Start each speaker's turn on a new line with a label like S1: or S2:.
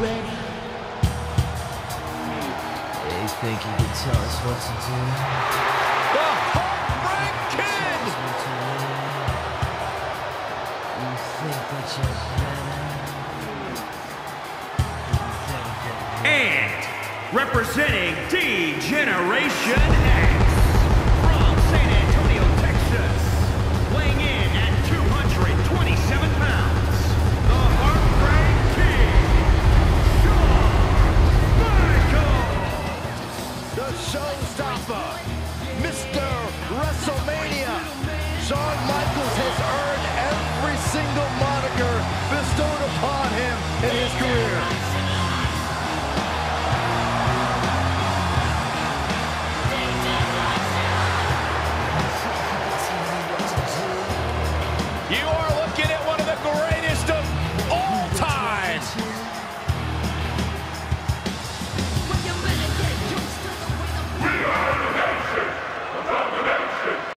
S1: ready?
S2: They think you can tell us what to do.
S3: The Heartbreak Kid!
S2: You think that you're better? And
S4: representing D-Generation X,
S3: the showstopper, Mr. WrestleMania. Shawn Michaels has earned every single moniker bestowed upon him in his career. You